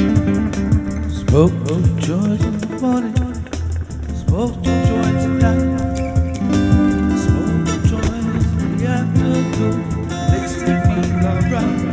Spoke to George in the morning. Spoke to George at night. Spoke to in the afternoon. Alright.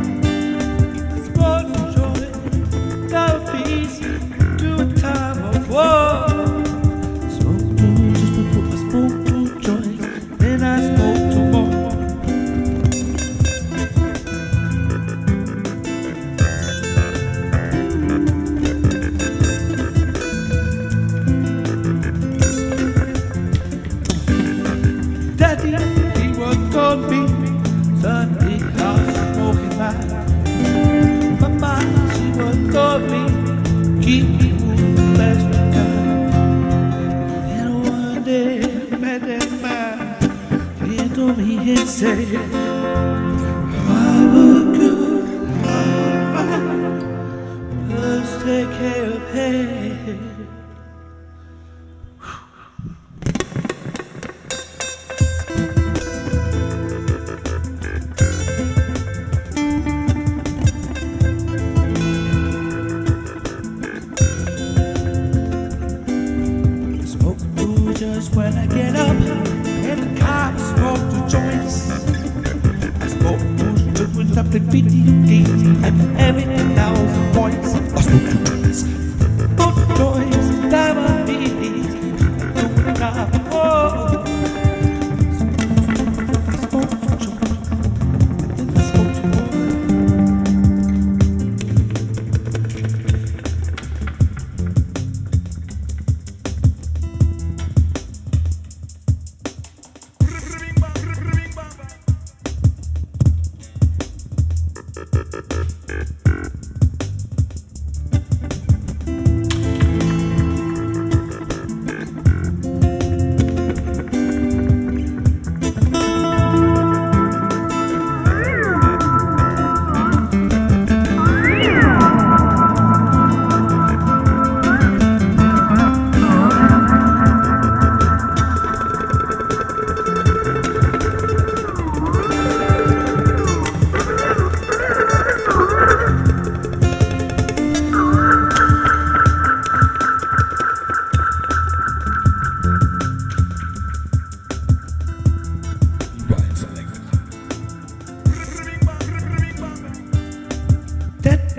Take care of her. When I'm playing video games. I'm a thousand points. I smoke two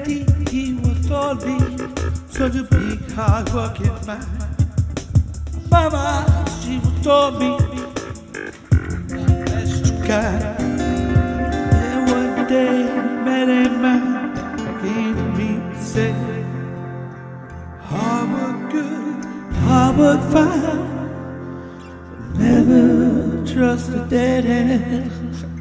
Daddy, he was me such a big hard working man. Mama, she told me best you can. Then one day, met a man came to me and said, Hard work good, hard work fine. Never trust a dead end.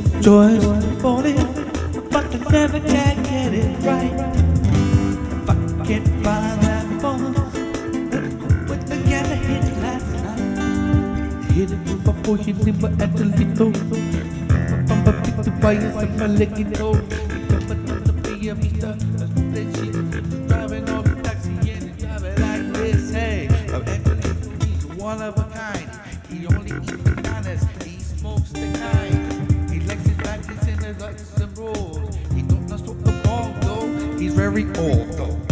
Smoke joys falling, but the never can get it right. If I can't find that phone, what the hit last night. Hit it with a my. Papa pick the wires and my leggy toe. Papa to be a mister. That shit. Driving off a taxi and driving like this. Hey, Angelito, he's one of a kind. He only eats bananas. He smokes the kind. Likes his and. He don't know the ball though. He's very old though.